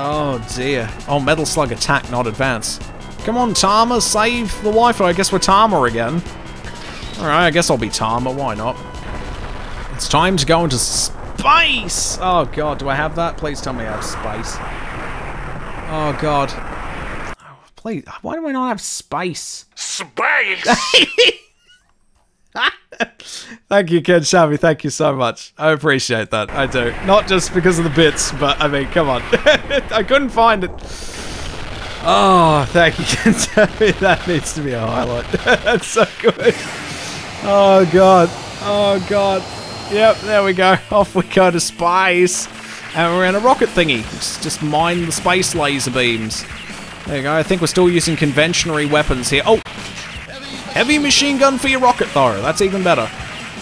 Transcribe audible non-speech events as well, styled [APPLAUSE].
Oh dear. Oh, Metal Slug attack, not advance. Come on, Tarma, save the Wi-Fi. I guess we're Tarma again. Alright, I guess I'll be Tarma, why not? It's time to go into space! Oh god, do I have that? Please tell me I have space. Oh god. Oh, please, why do I not have space? Space! [LAUGHS] Thank you, Ken Shabby. Thank you so much. I appreciate that. I do. Not just because of the bits, but I mean, come on. [LAUGHS] I couldn't find it. Oh, thank you, [LAUGHS] Ken Shabby. That needs to be a highlight. [LAUGHS] That's so good. Oh, God. Oh, God. Yep, there we go. Off we go to space. And we're in a rocket thingy. Just, mine the space laser beams. There you go. I think we're still using conventionary weapons here. Oh, Heavy machine gun for your rocket, though. That's even better.